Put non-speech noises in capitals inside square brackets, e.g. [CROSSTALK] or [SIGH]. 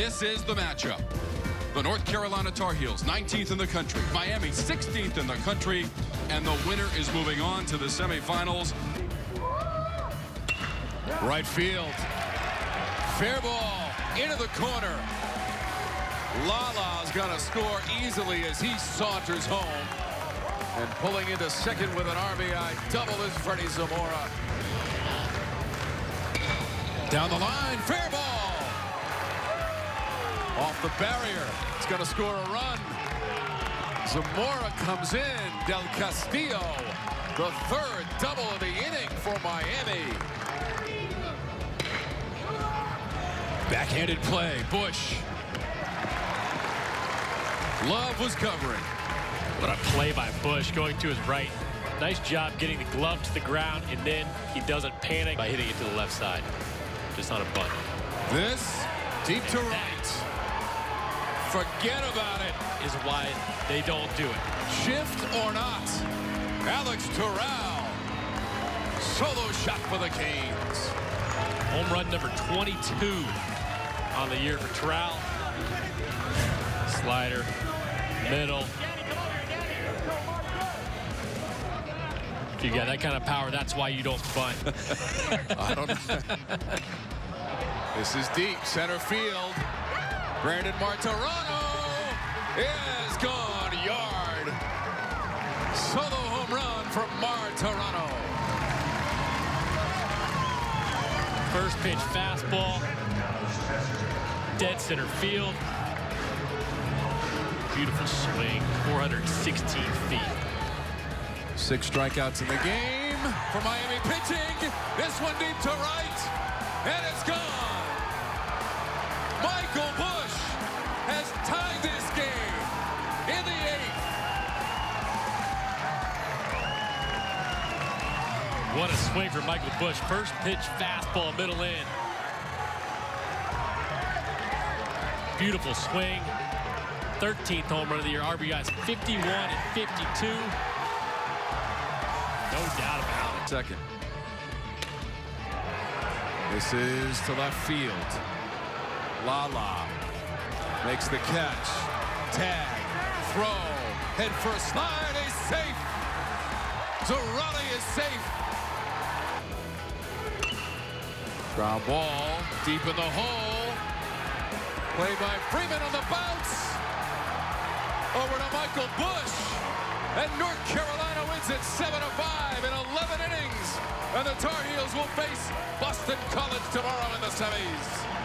This is the matchup. The North Carolina Tar Heels, 19th in the country. Miami, 16th in the country. And the winner is moving on to the semifinals. Right field. Fair ball into the corner. Lala's going to score easily as he saunters home. And pulling into second with an RBI double is Freddy Zamora. Down the line, fair ball. Off the barrier. It's going to score a run. Zamora comes in. Del Castillo, the third double of the inning for Miami. Backhanded play. Busch. Love was covering. What a play by Busch going to his right. Nice job getting the glove to the ground, and then he doesn't panic by hitting it to the left side. Just on a bunt. This deep to right. Forget about it. Is why they don't do it. Shift or not. Alex Toral. Solo shot for the Canes. Home run number 22 on the year for Terrell. Slider, middle. If you got that kind of power, that's why you don't bunt. [LAUGHS] I don't know. [LAUGHS] this is deep center field. Brandon Martorano is gone yard. Solo home run from Martirano. First pitch fastball. Dead center field. Beautiful swing. 416 feet. Six strikeouts in the game for Miami pitching. This one deep to right. And it's gone. Michael Busch What a swing for Michael Busch. First pitch fastball, middle in. Beautiful swing. 13th home run of the year. RBI's 51 and 52. No doubt about it. Second. This is to left field. Lala makes the catch. Tag. Throw. Head first slide. He's safe. Zarate is safe. Ground ball deep in the hole. Play by Freeman on the bounce. Over to Michael Busch. And North Carolina wins it 7 5 in 11 innings. And the Tar Heels will face Boston College tomorrow in the semis.